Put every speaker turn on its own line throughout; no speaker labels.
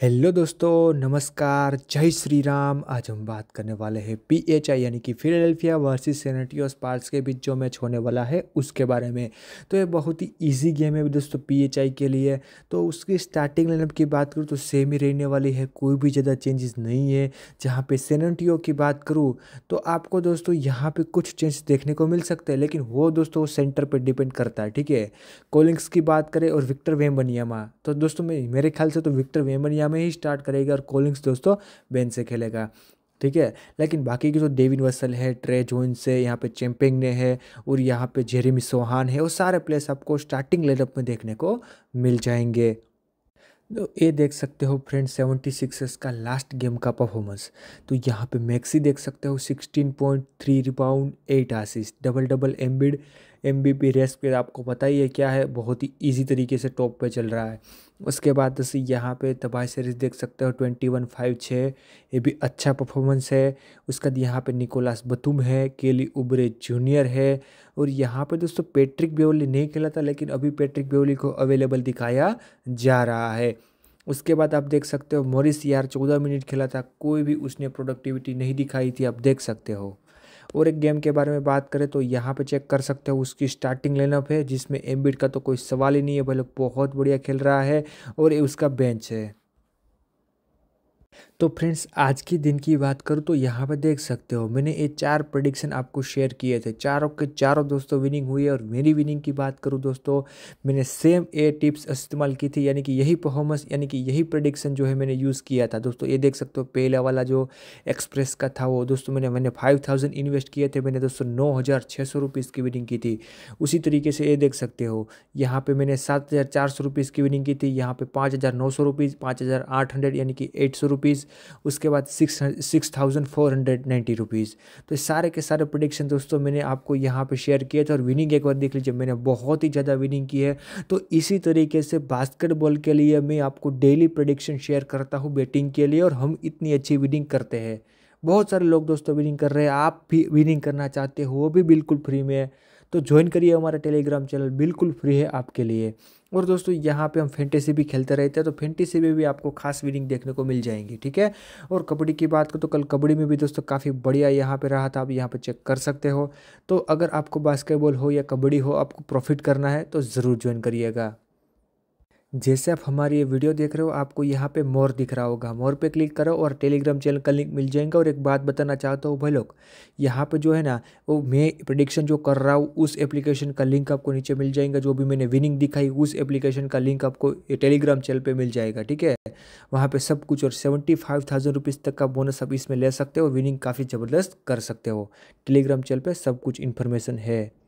Hello दोस्तों, नमस्कार, जय श्री राम। आज हम बात करने वाले हैं पी एच आई यानी कि फिलाडेल्फिया वर्सेस सेनेटियो स्पार्स के बीच जो मैच होने वाला है, उसके बारे में। तो ये बहुत ही इजी गेम है दोस्तों पी एच आई के लिए। तो उसकी स्टार्टिंग लाइनअप की बात करूँ तो सेम ही रहने वाली है, कोई भी ज़्यादा चेंजेस नहीं है। जहाँ पे सेनेटियो की बात करूँ तो आपको दोस्तों यहाँ पर कुछ चेंज देखने को मिल सकते हैं, लेकिन वो दोस्तों सेंटर पर डिपेंड करता है, ठीक है? कोलिंग्स की बात करें और विक्टर वेम्बनियामा तो दोस्तों मेरे ख्याल से तो विक्टर वेम्बनिया में ही स्टार्ट करेगा और कोलिंग्स दोस्तों बेंच से खेलेगा। ठीक है? लेकिन बाकी के जो डेविन वसल है ट्रे जोन्स है, यहाँ पे चैम्पिंग ने है और यहाँ पे जेरेमी सोहान है, वो सारे प्लेयर्स आपको स्टार्टिंग लेडअप में देखने को मिल जाएँगे। तो ये देख सकते हो फ्रेंड सेवेंटी सिक्स का लास्ट गेम का परफॉर्मेंस तो यहाँ पे मैक्सी देख सकते हो sixteen point three rebound eight आसिस double double Embiid M V P race आपको पता ही है क्या है, बहुत ही ईजी तरीके से टॉप पे चल रहा है। उसके बाद जैसे यहाँ पे तबाही सीरीज़ देख सकते हो ट्वेंटी वन फाइव छः ये भी अच्छा परफॉर्मेंस है। उसके बाद यहाँ पे निकोलास बतुम है केली उबरे जूनियर है। और यहाँ पे दोस्तों पैट्रिक बेवली नहीं खेला था, लेकिन अभी पैट्रिक बेवली को अवेलेबल दिखाया जा रहा है। उसके बाद आप देख सकते हो मोरिस यार चौदह मिनट खेला था, कोई भी उसने प्रोडक्टिविटी नहीं दिखाई थी, आप देख सकते हो। और एक गेम के बारे में बात करें तो यहाँ पे चेक कर सकते हो उसकी स्टार्टिंग लाइनअप है, जिसमें एमबिड का तो कोई सवाल ही नहीं है भले बहुत बढ़िया खेल रहा है और उसका बेंच है। तो फ्रेंड्स, आज के दिन की बात करूँ तो यहाँ पर देख सकते हो, मैंने ये चार प्रडिक्शन आपको शेयर किए थे। चारों के चारों दोस्तों विनिंग हुई है और मेरी विनिंग की बात करूँ दोस्तों, मैंने सेम ए टिप्स इस्तेमाल की थी, यानी कि यही परफॉर्मेंस यानी कि यही प्रडिक्शन जो है मैंने यूज़ किया था। दोस्तों, ये देख सकते हो, पहला वाला जो एक्सप्रेस का था वो दोस्तों मैंने मैंने फाइव थाउज़ेंड इन्वेस्ट किए थे, मैंने दोस्तों नौ हज़ार छः सौ रुपीज़ की विनिंग की थी। उसी तरीके से ये देख सकते हो, यहाँ पर मैंने सात हज़ार चार सौ रुपीज़ की विनिंग की थी, यहाँ पर पाँच हज़ार नौ सौ रुपीज़ पाँच हज़ार आठ हंड्रेड, यानी कि एट सौ रुपीज़ उसके बाद six six thousand four hundred ninety rupees तो सारे के सारे प्रोडिक्शन दोस्तों मैंने आपको यहाँ पे शेयर किए थे और विनिंग एक बार देख लीजिए, मैंने बहुत ही ज़्यादा विनिंग की है। तो इसी तरीके से बास्केटबॉल के लिए मैं आपको डेली प्रोडिक्शन शेयर करता हूँ बैटिंग के लिए और हम इतनी अच्छी विनिंग करते हैं। बहुत सारे लोग दोस्तों विनिंग कर रहे हैं, आप भी विनिंग करना चाहते हो, वो भी बिल्कुल फ्री में है। तो ज्वाइन करिए हमारा टेलीग्राम चैनल बिल्कुल फ्री है आपके लिए। और दोस्तों, यहाँ पे हम फेंटेसी भी खेलते रहते हैं तो फेंटेसी में भी आपको खास विनिंग देखने को मिल जाएँगी, ठीक है? और कबड्डी की बात करो तो कल कबड्डी में भी दोस्तों काफ़ी बढ़िया यहाँ पे रहा था, आप यहाँ पे चेक कर सकते हो। तो अगर आपको बास्केटबॉल हो या कबड्डी हो, आपको प्रॉफिट करना है तो ज़रूर ज्वाइन करिएगा। जैसे आप हमारी ये वीडियो देख रहे हो, आपको यहाँ पे मोर दिख रहा होगा। मोर पे क्लिक करो और टेलीग्राम चैनल का लिंक मिल जाएगा और एक बात बताना चाहता हूँ भाई लोग, यहाँ पे जो है ना, वो मैं प्रडिक्शन जो कर रहा हूँ, उस एप्लीकेशन का लिंक आपको नीचे मिल जाएगा, जो भी मैंने विनिंग दिखाई, उस एप्लीकेशन का लिंक आपको टेलीग्राम चैनल पर मिल जाएगा, ठीक है? वहाँ पर सब कुछ और सेवेंटी फाइव थाउज़ेंड रुपीज़ तक का बोनस आप इसमें ले सकते हो विनिंग काफ़ी ज़बरदस्त कर सकते हो। टेलीग्राम चैनल पर सब कुछ इन्फॉर्मेशन है।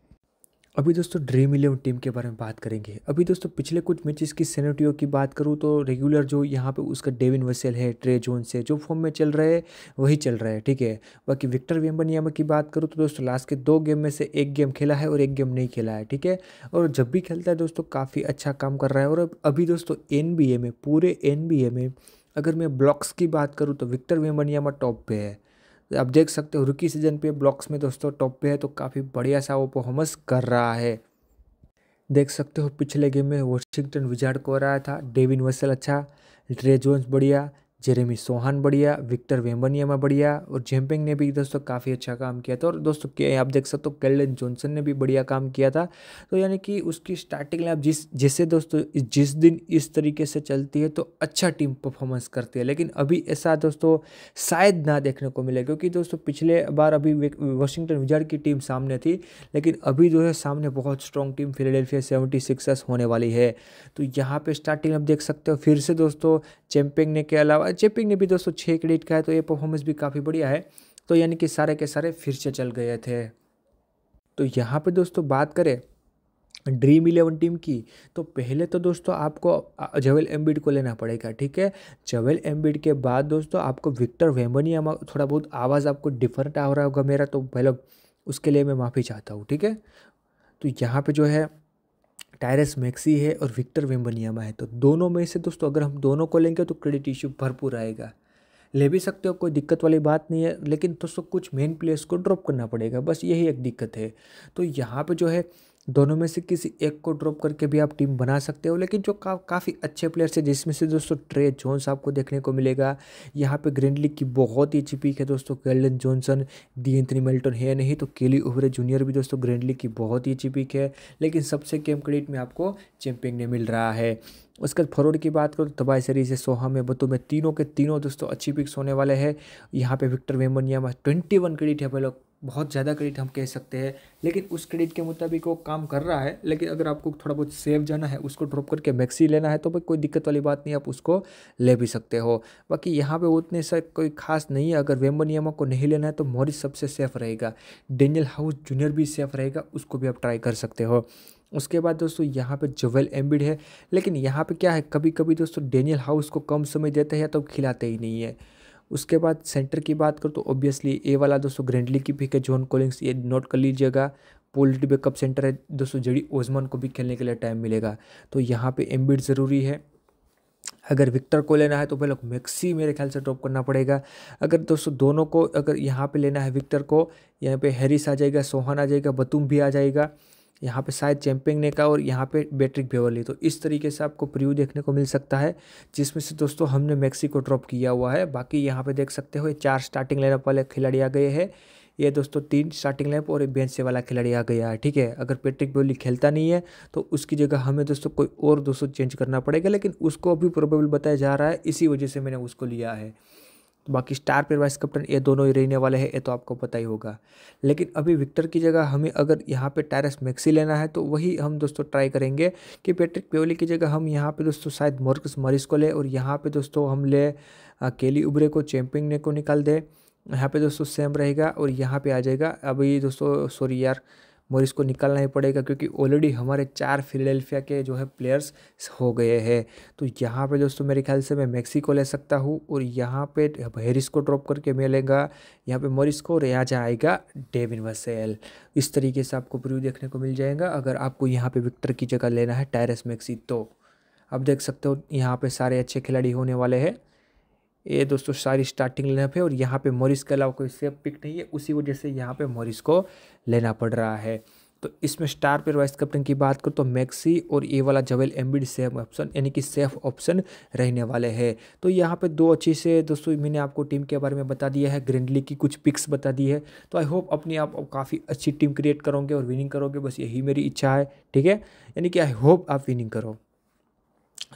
अभी दोस्तों ड्रीम इलेवन टीम के बारे में बात करेंगे। अभी दोस्तों पिछले कुछ मैचेस की सेनेटियो की बात करूँ तो रेगुलर जो यहाँ पे उसका डेविन वसेल है ट्रे जोन से जो फॉर्म में चल रहे हैं, वही चल रहा है, ठीक है? बाकी विक्टर वेम्बनियामा की बात करूँ तो दोस्तों लास्ट के दो गेम में से एक गेम खेला है और एक गेम नहीं खेला है, ठीक है? और जब भी खेलता है दोस्तों काफ़ी अच्छा काम कर रहा है और अभी दोस्तों NBA में, पूरे NBA में अगर मैं ब्लॉक्स की बात करूँ तो विक्टर वेम्बनियामा टॉप पे है। आप देख सकते हो रुकी सीज़न पे ब्लॉक्स में दोस्तों टॉप पे है तो काफ़ी बढ़िया सा वो परफॉर्मेंस कर रहा है। देख सकते हो पिछले गेम में वॉशिंगटन विजार्ड को रहा था, डेविन वसल अच्छा ड्रे जोन्स बढ़िया जेरेमी सोहान बढ़िया, विक्टर वेम्बनियामा बढ़िया और जेम्पिंग ने भी दोस्तों काफ़ी अच्छा काम किया था। और दोस्तों के आप देख सकते हो केल्डन जॉनसन ने भी बढ़िया काम किया था। तो यानी कि उसकी स्टार्टिंग आप जिस, जैसे दोस्तों जिस दिन इस तरीके से चलती है तो अच्छा टीम परफॉर्मेंस करती है। लेकिन अभी ऐसा दोस्तों, शायद ना देखने को मिले, क्योंकि दोस्तों, पिछले बार अभी वॉशिंगटन विजार्ड की टीम सामने थी, लेकिन अभी जो है, सामने बहुत स्ट्रॉन्ग टीम फिलाडेल्फिया सेवेंटी होने वाली है। तो यहाँ पर स्टार्टिंग आप देख सकते हो, फिर से दोस्तों चैम्पिंग ने के अलावा चेपिंग ने भी दोस्तों छः क्रेडिट का है तो ये परफॉर्मेंस भी काफ़ी बढ़िया है। तो यानी कि सारे के सारे फिर से चल गए थे। तो यहाँ पे दोस्तों बात करें ड्रीम इलेवन टीम की तो पहले तो दोस्तों आपको जवेल एम्बिड को लेना पड़ेगा, ठीक है? जवेल एम्बिड के बाद दोस्तों आपको विक्टर वेम्बनी थोड़ा बहुत आवाज़ आपको डिफरेंट आ रहा होगा मेरा तो पहले उसके लिए मैं माफ़ी चाहता हूँ, ठीक है? तो यहाँ पे जो है टायरस मैक्सी है और विक्टर वेम्बनियामा है। तो दोनों में से दोस्तों, अगर हम दोनों को लेंगे तो क्रेडिट इश्यू भरपूर आएगा। ले भी सकते हो, कोई दिक्कत वाली बात नहीं है, लेकिन दोस्तों कुछ मेन प्लेयर्स को ड्रॉप करना पड़ेगा। बस यही एक दिक्कत है। तो यहाँ पर जो है दोनों में से किसी एक को ड्रॉप करके भी आप टीम बना सकते हो लेकिन जो का, काफ़ी अच्छे प्लेयर्स है जिसमें से दोस्तों ट्रे जोन्स आपको देखने को मिलेगा। यहाँ पे ग्रीन लीग की बहुत ही अच्छी पीक है दोस्तों केल्डन जॉनसन दी एंथनी मेल्टन है नहीं तो केली ओवरे जूनियर भी दोस्तों ग्रीन लीग की बहुत ही अच्छी पीक है लेकिन सबसे कम क्रेडिट में आपको चैंपियन ने मिल रहा है। उसके बाद फॉरवर्ड की बात करो तो तबाई सीरीज़ है सोहा में बतू में तीनों के तीनों दोस्तों अच्छी पिक्स होने वाले हैं। यहाँ पे विक्टर वेमनिया में ट्वेंटी वन क्रेडिट है भाई लोग। बहुत ज़्यादा क्रेडिट हम कह सकते हैं, लेकिन उस क्रेडिट के मुताबिक वो काम कर रहा है, लेकिन अगर आपको थोड़ा बहुत सेव जाना है, उसको ड्रॉप करके मैक्सी लेना है तो भाई कोई दिक्कत वाली बात नहीं, आप उसको ले भी सकते हो। बाकी यहाँ पे उतने से कोई खास नहीं है, अगर वेम्बनियामा को नहीं लेना है तो मॉरिस सबसे सेफ़ रहेगा डेनियल हाउस जूनियर भी सेफ़ रहेगा, उसको भी आप ट्राई कर सकते हो। उसके बाद दोस्तों, यहाँ पे जोवेल एम्बिड है, लेकिन यहाँ पे क्या है कभी कभी दोस्तों डेनियल हाउस को कम समय देते हैं तो खिलाते ही नहीं है। उसके बाद सेंटर की बात करो तो ऑब्वियसली ए वाला दोस्तों ग्रैंडली की पिक है जॉन कोलिंग्स ये नोट कर लीजिएगा। पोल्टी बैकअप सेंटर है दोस्तों जड़ी ओजमान को भी खेलने के लिए टाइम मिलेगा। तो यहाँ पे एम्बिड ज़रूरी है। अगर विक्टर को लेना है तो पहले मैक्सी मेरे ख्याल से ड्रॉप करना पड़ेगा। अगर दोस्तों दोनों को अगर यहाँ पे लेना है विक्टर को, यहाँ पे हैरिस आ जाएगा सोहान आ जाएगा बतूम भी आ जाएगा। यहाँ पे शायद चैंपियन ने का और यहाँ पे बैट्रिक बेवरली तो इस तरीके से आपको प्रिव्यू देखने को मिल सकता है, जिसमें से दोस्तों हमने मैक्सी को ड्रॉप किया हुआ है। बाकी यहाँ पे देख सकते हो चार स्टार्टिंग लाइनअप वाले खिलाड़ी आ गए हैं। ये दोस्तों तीन स्टार्टिंग लाइनअप और एक बेंच से वाला खिलाड़ी आ गया है, ठीक है? अगर पेट्रिक बेवरली खेलता नहीं है तो उसकी जगह हमें दोस्तों कोई और दोस्तों चेंज करना पड़ेगा, लेकिन उसको अभी प्रोबेबल बताया जा रहा है, इसी वजह से मैंने उसको लिया है। बाकी स्टार प्लेयर वाइस कैप्टन ये दोनों ही रहने वाले हैं, ये तो आपको पता ही होगा। लेकिन अभी विक्टर की जगह हमें अगर यहाँ पे टायरस मैक्सी लेना है तो वही हम दोस्तों ट्राई करेंगे कि पेट्रिक प्योली की जगह हम यहाँ पे दोस्तों शायद मोर्कस मरीज़ को ले और यहाँ पे दोस्तों हम ले केली उबरे को चैम्पियन ने को निकाल दे। यहाँ पे दोस्तों सेम रहेगा और यहाँ पे आ जाएगा। अभी दोस्तों सॉरी यार मोरिस को निकालना ही पड़ेगा क्योंकि ऑलरेडी हमारे चार फिलेल्फिया के जो है प्लेयर्स हो गए हैं। तो यहाँ पे दोस्तों मेरे ख्याल से मैं मैक्सी ले सकता हूँ और यहाँ पे हेरिस को ड्रॉप करके मिलेगा यहाँ पे मोरिस को और यहाँ जाएगा डेविन वसेल इस तरीके से आपको प्रिव्यू देखने को मिल जाएगा। अगर आपको यहाँ पर विक्टर की जगह लेना है टायरस मैक्सी तो। आप देख सकते हो यहाँ पर सारे अच्छे खिलाड़ी होने वाले हैं। ये दोस्तों सारी स्टार्टिंग लेना है और यहाँ पे मॉरिस के अलावा कोई सेफ़ पिक नहीं है। उसी वजह से यहाँ पे मॉरिस को लेना पड़ रहा है। तो इसमें स्टार पर वाइस कैप्टन की बात करूँ तो मैक्सी और ये वाला जवेल एम्बिड सेफ़ ऑप्शन यानी कि सेफ़ ऑप्शन रहने वाले हैं। तो यहाँ पे दो अच्छी से दोस्तों मैंने आपको टीम के बारे में बता दिया है। ग्रेंडली की कुछ पिक्स बता दी है। तो आई होप अपने आप काफ़ी अच्छी टीम क्रिएट करोगे और विनिंग करोगे। बस यही मेरी इच्छा है, ठीक है? यानी कि आई होप आप विनिंग करो।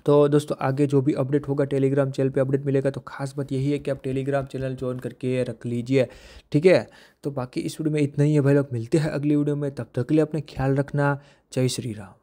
तो दोस्तों, आगे जो भी अपडेट होगा टेलीग्राम चैनल पे अपडेट मिलेगा तो खास बात यही है कि आप टेलीग्राम चैनल ज्वाइन करके रख लीजिए, ठीक है? तो बाकी इस वीडियो में इतना ही है भाई लोग, मिलते हैं अगली वीडियो में, तब तक के लिए अपने ख्याल रखना। जय श्री राम।